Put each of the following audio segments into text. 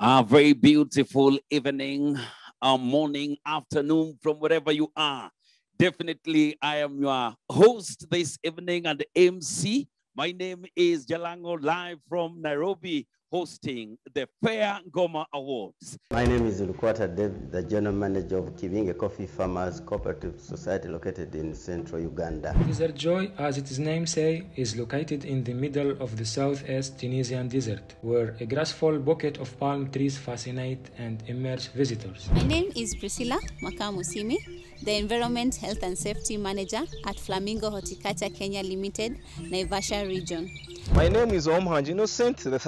A very beautiful evening, a morning, afternoon, from wherever you are. Definitely, I am your host this evening and MC. My name is Jalango, live from Nairobi, hosting the Fair Ngoma Awards. My name is Lukwata Dev, the general manager of Kivinge Coffee Farmers Cooperative Society located in central Uganda. Desert Joy, as its name say, is located in the middle of the southeast Tunisian desert, where a graceful bouquet of palm trees fascinate and immerse visitors. My name is Priscilla Makamusimi, the Environment, Health and Safety Manager at Flamingo Horticulture Kenya Limited, Naivasha region. My name is Omhanj Innocent, the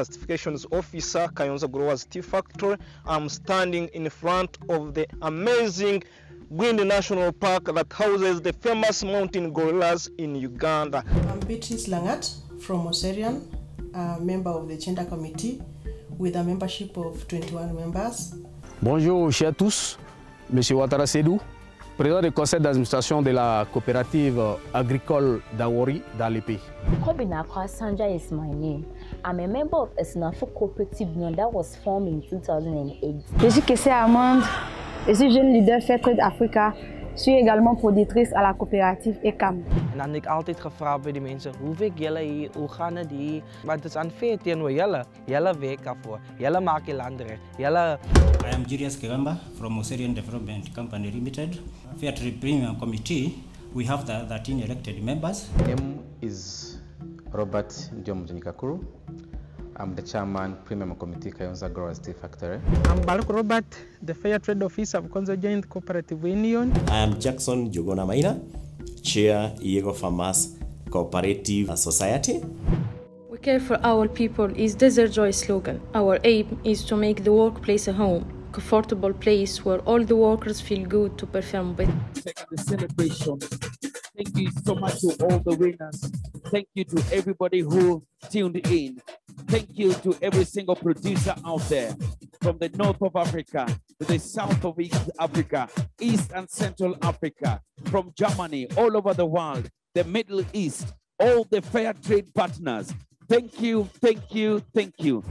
certifications officer, Kayonza Growers Tea Factory. I'm standing in front of the amazing Gwindi National Park that houses the famous mountain gorillas in Uganda. I'm Beatrice Langat from Oserian, a member of the Gender Committee with a membership of 21 members. Bonjour chers tous, Monsieur Ouattara Sedou, président du conseil d'administration de la coopérative agricole d'Awori dans le pays. Kobinakwa Sanja is my name. I'm a member of a Snafo Cooperative Union that was formed in 2008. Je suis Kessé Amande, je suis jeune leader Fairtrade Africa. Suis également productrice à la coöperatief ECAM. En dan ik altijd gevraagd bij de mensen, hoe werk jullie hier, hoe gaan het hier? Want het is unfair teenoor jullie. Jullie werken ervoor, jullie maken landeren, jullie... I am Julius Kigamba from Osirian Development Company Limited. Fairtrade Premium Committee, we have the 13 elected members. name is Robert Ndiom Kakuru. I'm the chairman, Premium Committee, Kayonza Growers Tea Factory. I'm Baruch Robert, the Fair Trade Officer of Konzo Joint Cooperative Union. I am Jackson Jogona Maina, Chair, Iyego Farmers Cooperative Society. We care for our people is Desert Joy slogan. Our aim is to make the workplace a home, comfortable place where all the workers feel good to perform with. The celebration. Thank you so much to all the winners. Thank you to everybody who tuned in. Thank you to every single producer out there from the north of Africa to the south of East Africa, East and Central Africa, from Germany, all over the world, the Middle East, all the fair trade partners. Thank you, thank you, thank you.